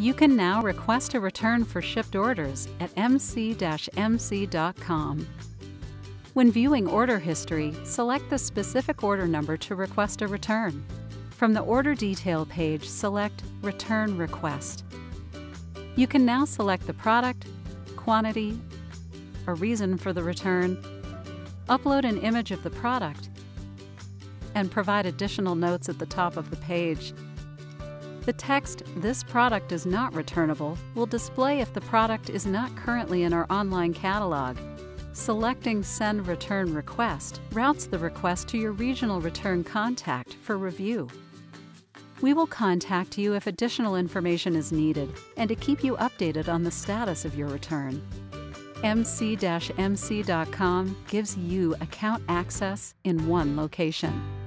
You can now request a return for shipped orders at mc-mc.com. When viewing order history, select the specific order number to request a return. From the order detail page, select Return Request. You can now select the product, quantity, a reason for the return, upload an image of the product, and provide additional notes at the top of the page. The text, This product is not returnable, will display if the product is not currently in our online catalog. Selecting Send Return Request routes the request to your regional return contact for review. We will contact you if additional information is needed and to keep you updated on the status of your return. MC-MC.com gives you account access in one location.